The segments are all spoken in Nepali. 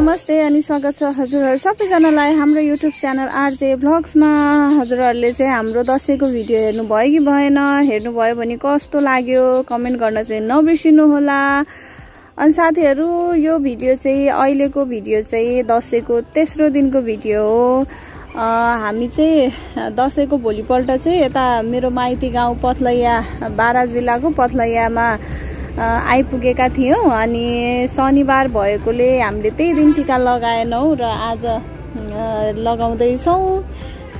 नमस्ते अनि स्वागत छ हजुरहरू सबैजनालाई हाम्रो युट्युब च्यानल आरजे भ्लग्समा हजुरहरूले चाहिँ हाम्रो दसैँको भिडियो हेर्नु भयो कि भएन? हेर्नुभयो भने कस्तो लाग्यो? कमेन्ट गर्न चाहिँ नबिर्सिनु होला अनि साथीहरू यो भिडियो चाहिँ अहिलेको भिडियो चाहिँ दसैँको तेस्रो दिनको भिडियो हो। हामी चाहिँ दसैँको भोलिपल्ट चाहिँ यता मेरो माइती गाउँ पथलैया बारा जिल्लाको पथलैयामा आइपुगेका थियौँ अनि शनिबार भएकोले हामीले त्यही दिन टिका लगाएनौँ र आज लगाउँदैछौँ।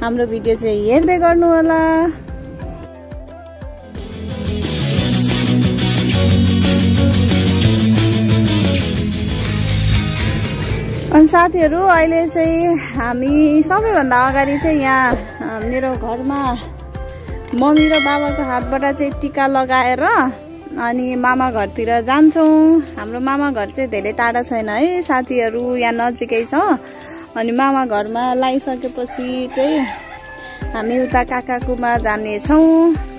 हाम्रो भिडियो चाहिँ हेर्दै गर्नु होला अनि साथीहरू अहिले चाहिँ हामी सबैभन्दा अगाडि चाहिँ यहाँ मेरो घरमा मम्मी र बाबाको हातबाट चाहिँ टिका लगाएर अनि मामा घरतिर जान्छौँ। हाम्रो मामा घर चाहिँ धेरै टाढा छैन है साथीहरू यहाँ नजिकै छ। अनि मामा घरमा लगाइसकेपछि चाहिँ हामी उता काकाकोमा जानेछौँ।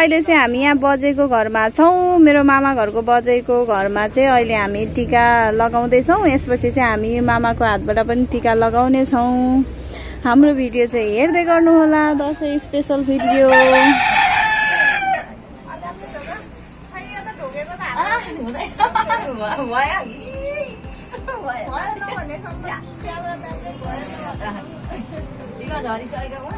अहिले चाहिँ हामी यहाँ बजेको घरमा छौँ। मेरो मामा घरको बजेको घरमा चाहिँ अहिले हामी टिका लगाउँदैछौँ। यसपछि चाहिँ हामी मामाको हातबाट पनि टिका लगाउनेछौँ हाम्रो भिडियो चाहिँ हेर्दै गर्नुहोला। Dashain special video. झरिसकेको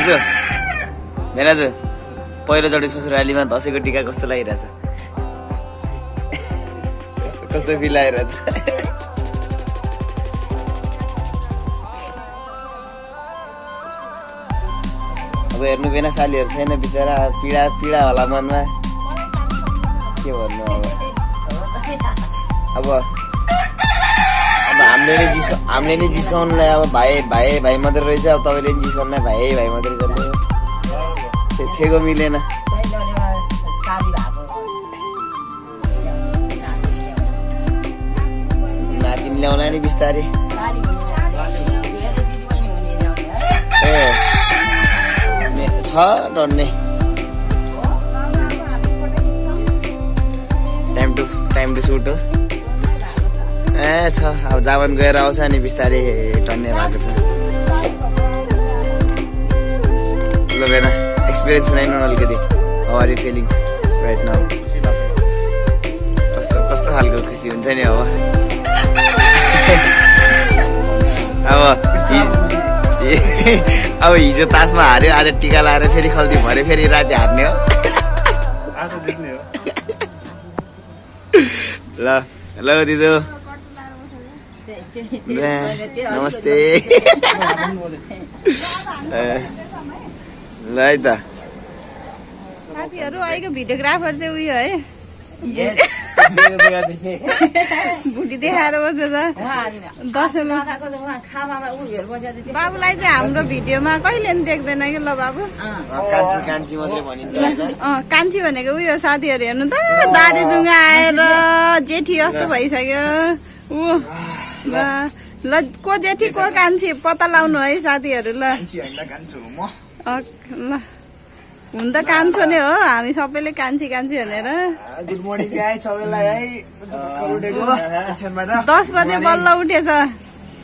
भेराजु भेराजु पहिलोचोटि ससुरालीमा दसैँको टिका कस्तो लागिरहेछ? कस्तो कस्तो फिल आइरहेछ अब हेर्नु बिना सालीहरू छैन बिचरा पीडा पीडा होला मनमा। के भन्नु अब? अब हामीले नै जिस्का हामीले नै जिस्काउनुलाई अब भाइ भाइ भाइ मात्रै रहेछ। अब तपाईँले नि जिस्काउनुलाई भाइ भाइ मात्रै त्यो थेगो मिलेन। नातिनी ल्याउला नि बिस्तारै। ए छ डन्ने। Time to time to shoot हो। ए छ। अब जापान गएर आउँछ नि बिस्तारै टन्ने भएको छ। ल बेना एक्सपिरियन्स सुनाइनु न अलिकति। Are you feeling right now कस्तो कस्तो खालको खुसी हुन्छ नि अब। अब अब हिजो तासमा हार्यो आज टिका लाएर फेरि खल्ती भरे फेरि राति हार्ने हो। जित्ने हो। ल ल दिदो। नमस्ते ल है त साथीहरू अहिलेको भिडियोग्राफर चाहिँ उयो है भुटी देखाएर बस्छ त दसैँमा बाबुलाई चाहिँ हाम्रो भिडियोमा कहिले नि देख्दैन कि ल बाबु कान्छी भनेको उयो साथीहरू हेर्नु त दारी जुङ्गा आएर जेठी जस्तो भइसक्यो ऊ ल ल को जेठी को कान्छी पत्ता लाउनु है साथीहरू ल। अँ, ल। हुन त कान्छो नै हो हामी सबैले कान्छी कान्छी भनेर। गुड मर्निङ सबैलाई है। दस बजे बल्ल उठेछ।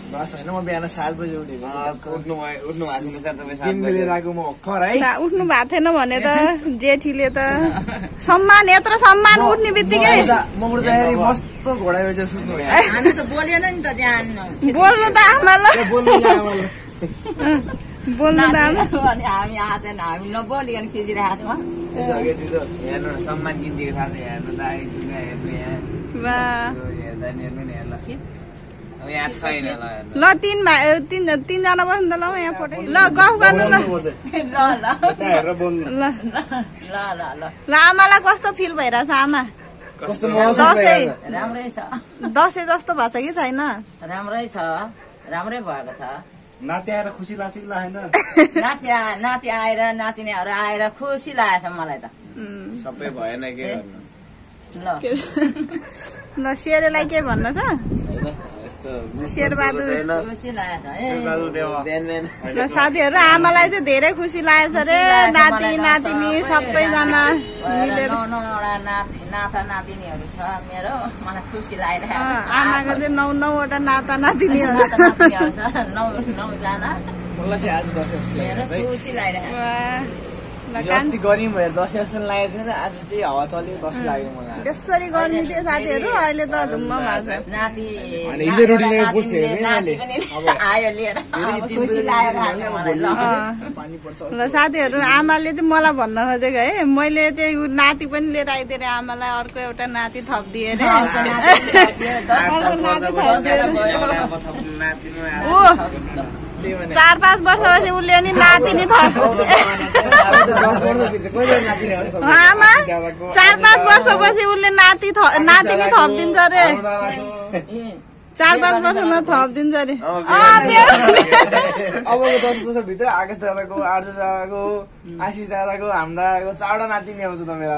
दस होइन म बिहान सात बजी उठेको। उठ्नु भयो उठ्नु भएको छैन सर तपाईँ सात तिन बजे बजेर आएको म भर्खर है। ला, उठ्नु भएको थिएन भने त जेठीले त। सम्मान यत्रो सम्मान उठ्ने बित्तिकै। मस्तो घोडा सुत्नु बोलेन नि त त्यहाँ बोल्नु त आमा ल बोल्नु नि आमाले। बोल्नु त आमा अनि हामी हामी नबोलिकन खिचिरहेको छौँ सके दिदो हेर्नु न सम्मान किनिदिएको थाहा छ हेर्नु त आइ जुङ्गा हेर्नु यहाँ वा. यो हेर्दा नि हेर्नु नि हेर्नु अब यहाँ छैन ल हेर्नु ल तिन भाइ तिन तिनजना बस्नु त ल यहाँ फोटो. ल गफ गर्नु ल. ल ल. त्यहाँ हेरेर बोल्नु ल. ल ल ल. ल आमालाई कस्तो फिल भइरहेछ आमा राम्रै छ। दसैँ जस्तो भएको छ कि छैन? राम्रै छ। राम्रै भएको छ। नाति आएर खुसी लाग्छ कि लागेन? नाति नाति आएर नातिनीहरू आएर खुसी लागेछ मलाई त। सबै भएन के ल। सेरेलाई के भन्न छ? ल साथीहरू आमालाई चाहिँ धेरै खुसी लागेछ अरे नाति नातिनी सबैजना मिलेर नाति नाता नातिनीहरू छ मेरो मलाई खुसी लागिरहेको छ आमाको चाहिँ नौ नौवटा नाता नातिनीहरू नाता नातिनीहरू छ नौ नौजना। मलाई खुसी लागिरहेको अस्ति गऱ्यौँ भनेर दसैँ जस्तो लागेको थिएन आज चाहिँ हावा चल्यो दसैँ लाग्यो मलाई। त्यसरी गर्नु थियो साथीहरू अहिले त धुम्म भएको छ। ल अँ। पानी पर्छ ल साथीहरू आमाले चाहिँ मलाई भन्न खोजेको है। मैले चाहिँ नाति पनि लिएर आइदिएर आमालाई अर्को एउटा नाति थपिदिएँ अरे अर्को नाति चार पाँच वर्षपछि उसले नि नातिनी आमा चार पाँच वर्षपछि उसले नाति नातिनी थपिदिन्छ अरे। चार पाँच वर्षमा थपिदिन्छ अरे। अबको दस वर्षभित्र आकाश दादाको आर्जु दादाको आशिष दादाको हाम दादाको चारवटा नातिनी आउँछ त मेरो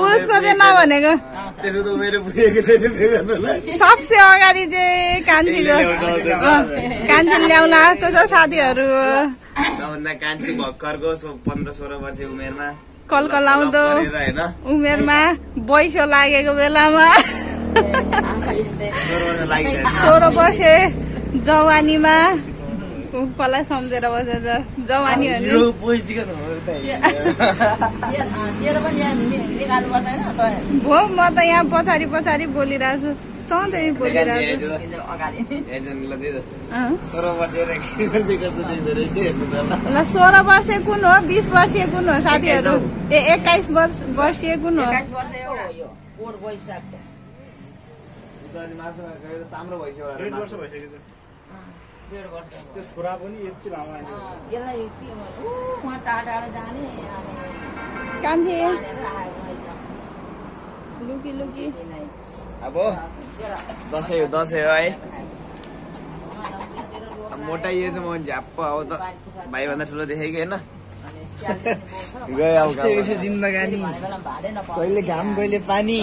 उसको चाहिँ नभनेको त्यसो त मेरो पुगेको छैन सबसे अगाडि चाहिँ कान्छीको अँ, कान्छी ल्याउला जस्तो छ साथीहरू। सबभन्दा कान्छी भर्खरको पन्ध्र सोह्र वर्ष उमेरमा। कलकलाउँदो गरेर होइन। उमेरमा बैसो लागेको बेलामा। सोह्र वर्ष जवानीमा कसलाई सम्झेर बसेछ। जवानी भो म त यहाँ पछाडि पछाडि बोलिरहेको छु। सधैँ बोलिरहेको ल। सोह्र वर्ष कुन हो? बिस वर्षीय कुन हो साथीहरू? ए एक्काइस वर्ष वर्षीय कुन हो एक्काइस वर्ष एउटा यो पोहोर वैशाखको अनि मासु खाएर चाम्रो भइसक्यो होला डेढ मासु। वर्ष भइसकेको छ डेढ वर्ष त्यो छोरा पनि यति लामो यसलाई टाढा टाढा जाने कान्छे। लुकी लुकी। अब दसैँ हो दसैँ हो है मोटाइएछ म झ्याप्प अब त भाइभन्दा ठुलो देखेको होइन। गयो जिन्दगानी। कहिले घाम कहिले पानी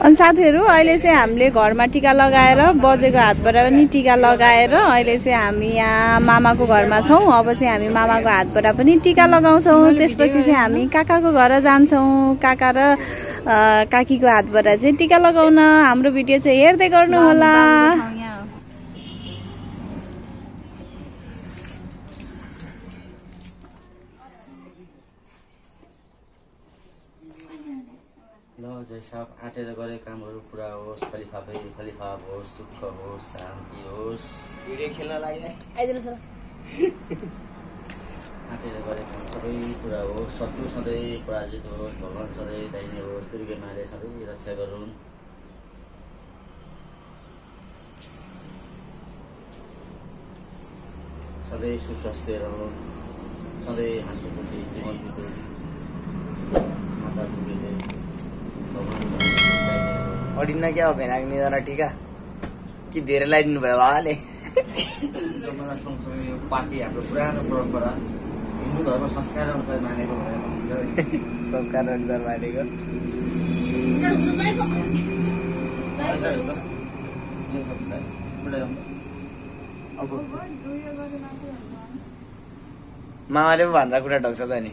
अनि साथीहरू अहिले चाहिँ हामीले घरमा टिका लगाएर बजेको हातबाट पनि टिका लगाएर अहिले चाहिँ हामी यहाँ मामाको घरमा छौँ। अब चाहिँ हामी मामाको हातबाट पनि टिका लगाउँछौँ। त्यसपछि चाहिँ हामी काकाको घर जान्छौँ। काका र काकीको हातबाट चाहिँ टिका लगाउन। हाम्रो भिडियो चाहिँ हेर्दै गर्नु साहब आँटेर गरे कामहरू पुरा होस् खलिफाफै खलिफाप होस् सुख होस् शान्ति होस्। भिडियो खेल्न लागि आँटेर गरे काम सबै पुरा होस् शत्रु सधैँ पराजित होस् भगवान् सधैँ दाहिने होस् दुर्गे माले सधैँ रक्षा गरून्। सधैँ सुस्वास्थ्य रहोस् सधैँ हाँसो खुसी जीवन बितोस् माता दुर्गेले भगवान् सधैँ दाहिने होस् अडिन्न क्या हो भेनाको निधन टिका? कि धेरै लगाइदिनु भयो बाबाले सँगसँगै यो पार्टी हाम्रो पुरानो परम्परा हिन्दू धर्म संस्कार अनुसार मानेको। संस्कार अनुसार मानेको। मामाले पो भान्जा खुट्टा ढोक्छ त नि।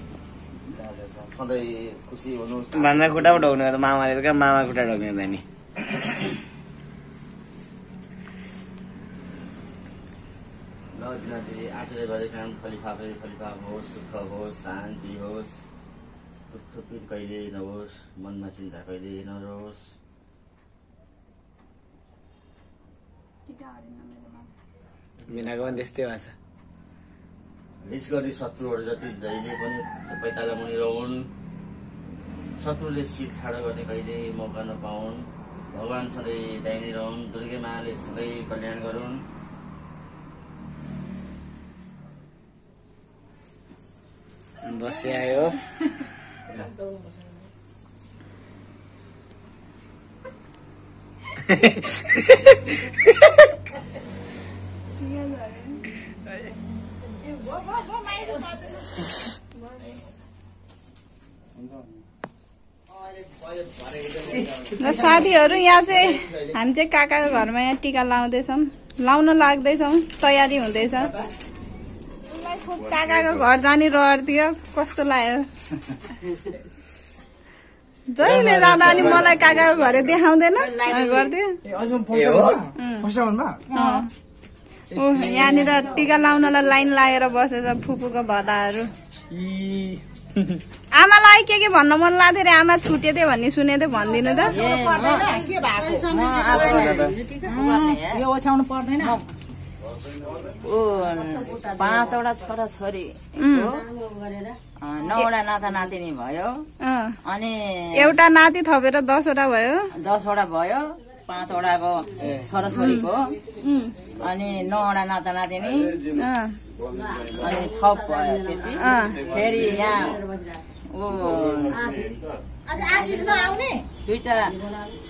भान्जा खुट्टा पो ढोक्ने त मामाले त कहाँ मामा खुट्टा ढोक्ने त नि? नजिनाले आँटेर गरे काम खलिफाफै खलिफाप होस् सुख होस् शान्ति होस् दुःख कहिले नहोस् मनमा चिन्ता कहिले नरहोस् बिनाको पनि त्यस्तै भएको छ रिस गरी शत्रुहरू जति जहिले पनि पैताला मुनि रहन् शत्रुले सिट ठाडो गर्ने कहिले मौका नपाउन्। भगवान् सधैँ दाहिने रहन् दुर्गे माले सधैँ कल्याण गरून्। दसैँ आयो र साथीहरू यहाँ चाहिँ हामी चाहिँ काकाको घरमा यहाँ टिका लाउँदैछौँ। लाउन लाग्दैछौँ तयारी हुँदैछ। काकाको घर जाने रहर थियो। कस्तो लाग्यो? जहिले जाँदा अनि मलाई काकाको घर देखाउँदैन। ऊ यहाँनिर टिका लाउनलाई लाइन लागेर बसेछ फुपूको भदाहरू। आमालाई के के भन्न मन लाग्थ्यो अरे? आमा छुटे थियो भन्ने सुनेको थियो भनिदिनु त। यो ओछ्याउनु पर्दैन। पाँचवटा छोरा छोरी। नौवटा नाता नातिनी भयो। अनि एउटा नाति थपेर दसवटा भयो। दसवटा भयो। पाँचवटाको छोराछोरीको अनि नौवटा नाता नातिनी अँ, अनि थप भयो त्यति। फेरि यहाँ ऊ दुइटा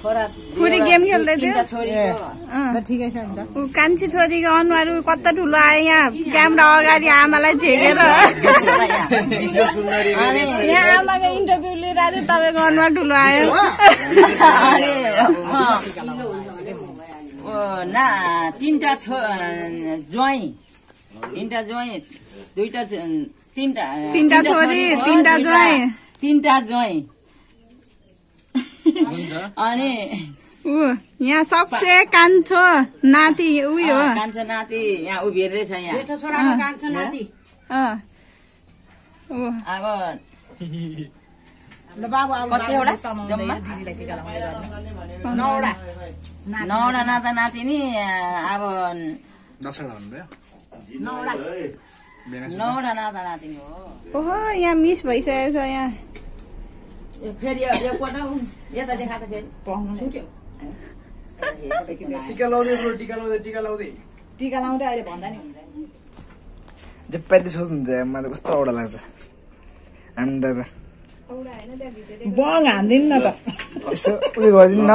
छोरा खुरी गेम खेल्दै थियो? तिनवटा छोरीको। अँ। ठिकै छ नि त। ऊ कान्छी छोरीको अनुहार ऊ कत्ता ठुलो आयो यहाँ क्यामेरा अगाडि आमालाई झेकेर यहाँ। आमाको इन्टरभ्यू थियो तपाईँको अनुहार ठुलो आयो। ना तिनवटा छो ज्वाइँ। तिनवटा ज्वाइँ दुइटा ज- तिनवटा तिनवटा छोरी, तिनवटा ज्वाइँ। तिनवटा ज्वाइँ। अनि ऊ यहाँ सबसे कान्छो नाति उयो हो। कान्छो नाति यहाँ उभिएर छ यहाँ। छोराको कान्छो नाति। अँ। ओ, अब कतिवटा जम्मा? नौवटा। नौवटा नाता नातिनी अब नौवटा। नौवटा नाता नातिनी हो। ओहो यहाँ मिस भइसकेको छ यहाँ। फेरि यो- यता फेरि टिका लाउँदै ब्रो टिका लाउँदै टिका लाउँदै टिका लाउँदै अहिले भन्दा नि हुन्छ जे प्याटी सोध्नुहुन्छ मलाई कस्तो औडा लाग्छ हामी त बङ हान्दिनु न त यसो उयो गरिदिनु न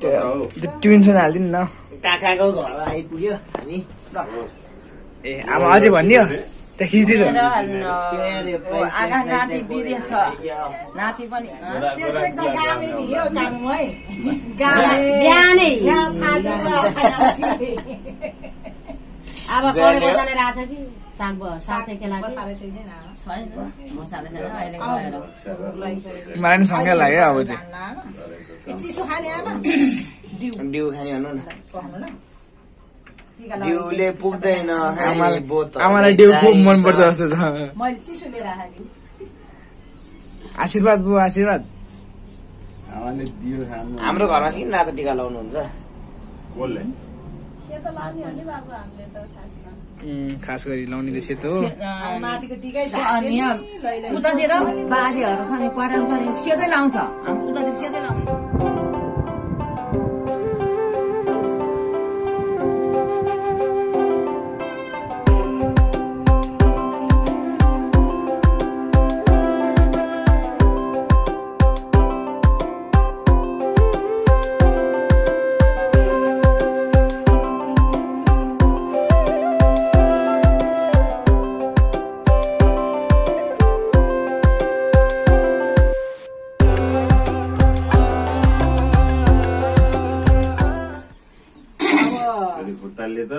त्यो त्यो ट्युन्सन हालिदिनु न काकाको घर आइपुग्यो हामी ए आमा अझै भनिदियो नाति विदेश छ नाति पनि अब बजाले राखेको छ कि साग साथै कि बसाले छैन छैन मसाला छैन अहिले गएर मलाई नि सँगै लाग्यो अब चाहिँ चिसो खाने आमा डिउ खाने भन्नु न डिउले पुग्दैन आमालाई डिउ खुब मनपर्छ जस्तो छ। मैले चिसो लिएर आएको आशीर्वाद बुवा आशीर्वाद। हाम्रो घरमा चाहिँ किन रातो टिका लाउनुहुन्छ? खास गरी लाउने त सेतो हो। अनि उतातिर बाजेहरू छ नि क्वार्टर छ नि। सेतै लाउँछ उतातिर सेतै लाउँछ खुट्टाले त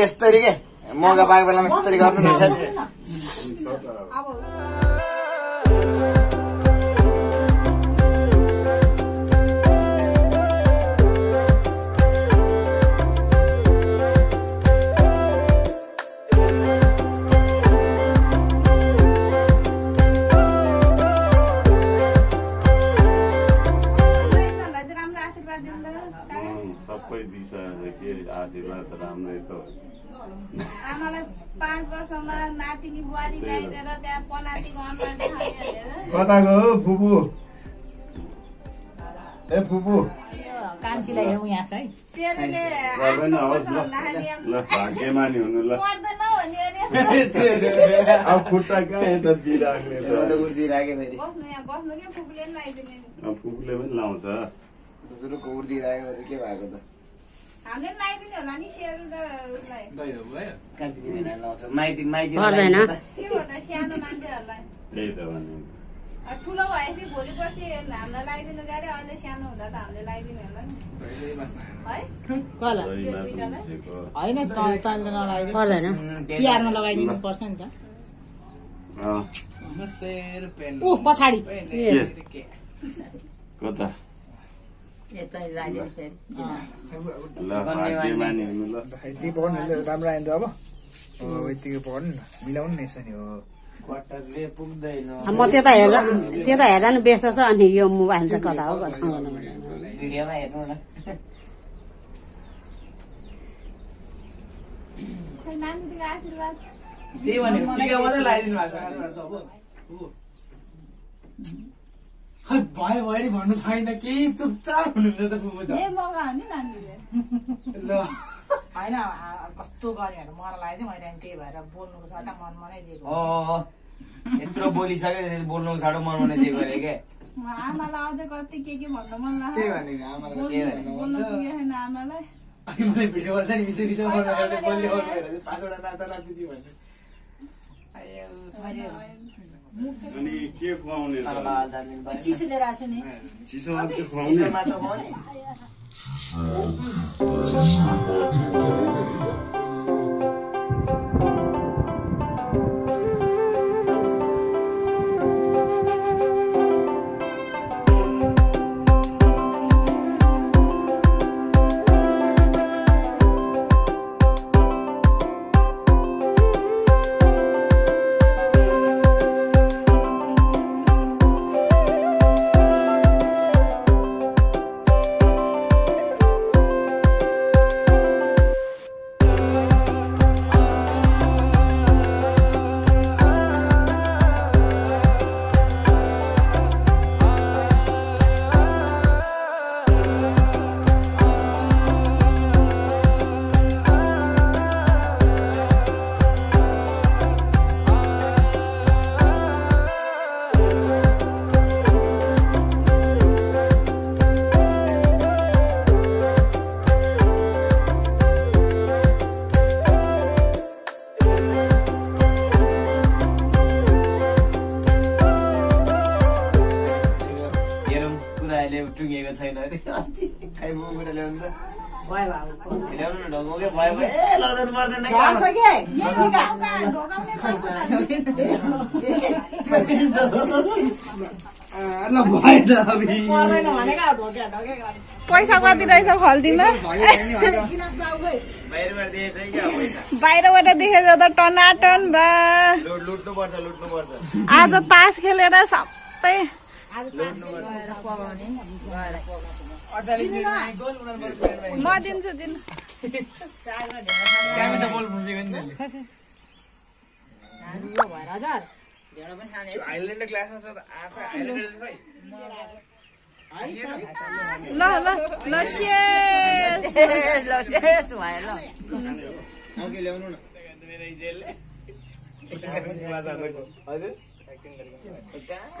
यस्तरी के मौका पाएको बेलामा यस्तरी गर्नु आशीर्वाद राम्रै त आमालाई पाँच वर्षमा नातिनी बुहारी ल्याइदिएर त्यहाँ देखाउने भनेर कता गयो फुपू? ए फुपू। कान्छीलाई हेउ यहाँ छ है सेरोले गर्दैन होस् ल। ल भाग्यमानी हुनु ल। पर्दैन भन्यो अरे। अब खुट्टा कहाँ यता दिइराख्ने त फेरि। बस्नु यहाँ बस्नु कि फुपूले पनि लगाइदिने? अब फुपूले पनि लाउँछ के भएको त? पर्दैन। ठुलो भएपछि भोलि पर्सि हामीलाई लगाइदिनु गाह्रो अहिले सानो हुँदा त हामीले लगाइदिने होला नि। पर्दैन। तिहारमा लगाइदिनु पर्छ नि त। ऊ पछाडि। राम्रो अब मिलाउनु म त्यता हेर्दा त्यता हेर्दा नि व्यस्त छ। अनि यो मोबाइल चाहिँ कता हो कता हो भिडियोमा हेर्नु न खै भयो भयो नि भन्नु छैन केही चुपचाप हुनुहुन्छ त फुपू त। ल। होइन कस्तो भने मलाई लाग्यो मैले अनि त्यही भएर बोल्नुको सट्टा मन मनै दिएको। यत्रो बोलिसक्यो त्यसरी बोल्नु साह्रो मनाउने त्यो गरे क्या आमालाई अझै कति के के भन्नु मन त्यही लाग्यो भनेको आमालाई त्यही छैन आमालाई। अनि मलाई भिडियो गर्दा नि बिचो बिचो बोल्दै पाँचवटा नाता नाति दियो भने आयो, अनि के खुवाउने चिसो लिएर आएको छु नि चिसो मात्रै खुवाउने टुङ्गिएको छैन अरे अस्ति ल्याउनु त ल्याउनु न भयो भयो ए पर्दैन पैसा कति रहेछ बाबु बाहिरबाट देखेछ है क्या पैसा बाहिरबाट देखेछ त टनाटन बा आज तास खेलेर सबै म दिन्छु दिनु। भएर हजुर ल ल ल शेष भयो ल। ल्याउनु न। मेरो हजुर ठुलो गोल हान्नु नि हल्का ढाँटी जसरी ठुलो नि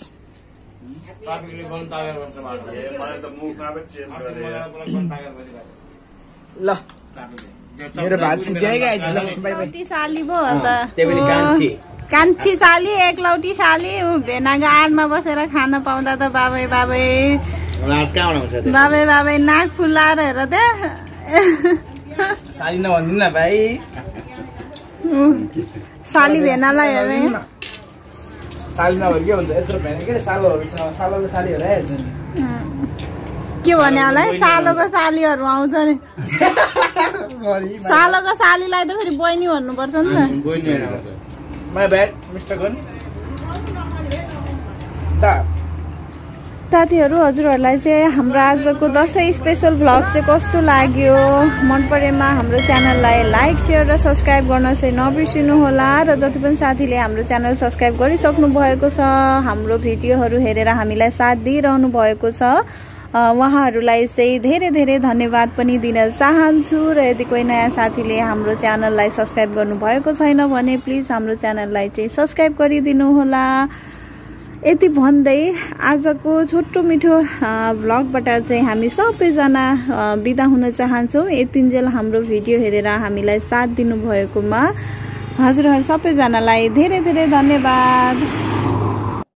ट्राफिकले गर्नु तयार गर्छ बाटो ए, मलाई त मुखमा पो चेन्ज गरे। ल। मेरो ल बाई बाई। लौटी साली त। पनि कान्छी। कान्छी साली एकलौटी साली। ऊ भेनाको आडमा बसेर खान पाउँदा त बाबै बाबै। बाबै बाबै नाक फुल्लाएर हेर त। साली नभनिदिनु न भाइ। साली भेनालाई हेरे साली नभए के हुन्छ? यत्रो भेन के सालोहरू छ। सालोको सालीहरू आइहाल्छ नि। के भन्यो होला? है सालोको सालीहरू आउँछ नि। सरी सालोको सालीलाई त फेरि बहिनी भन्नुपर्छ नि त। माई ब्याड मिस्टर गन ता। साथीहरू हजुरहरूलाई चाहिँ हाम्रो आजको दसैँ स्पेसल भ्लग चाहिँ कस्तो लाग्यो? मन परेमा हाम्रो च्यानललाई लाइक सेयर र सब्सक्राइब गर्न चाहिँ नबिर्सिनु होला र जति पनि साथीले हाम्रो च्यानल सब्सक्राइब गरिसक्नु भएको छ हाम्रो भिडियोहरू हेरेर हामीलाई साथ दिइरहनु भएको छ उहाँहरूलाई चाहिँ धेरै धेरै धन्यवाद पनि दिन चाहन्छु र यदि कोही नयाँ साथीले हाम्रो च्यानललाई सब्सक्राइब गर्नुभएको छैन भने प्लिज हाम्रो च्यानललाई चाहिँ सब्सक्राइब गरिदिनु होला यति भन्दै आजको छोटो मिठो भ्लगबाट चाहिँ हामी सबैजना बिदा हुन चाहन्छौँ। यतिन्जेल हाम्रो भिडियो हेरेर हामीलाई साथ दिनुभएकोमा हजुरहरू सबैजनालाई धेरै धेरै धन्यवाद।